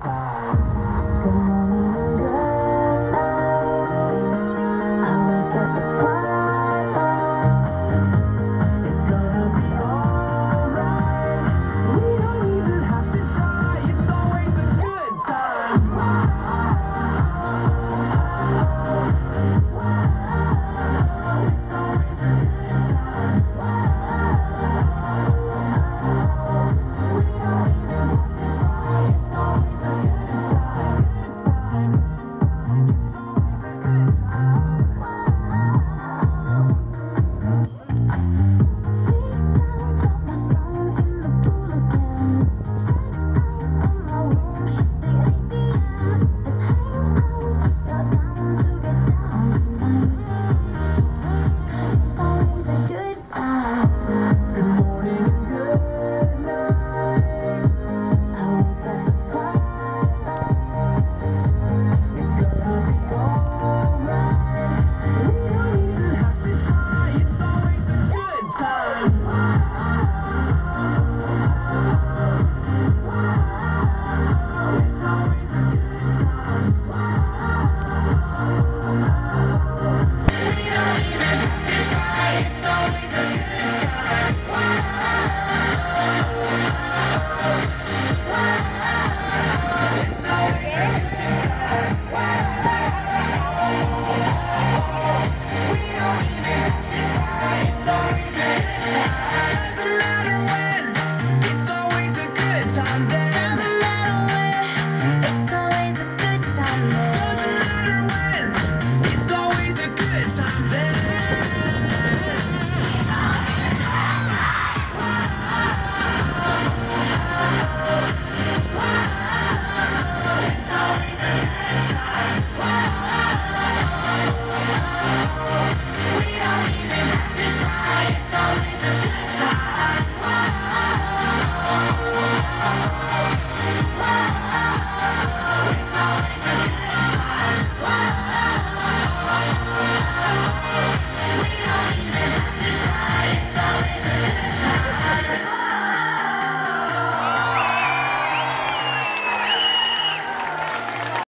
Ah.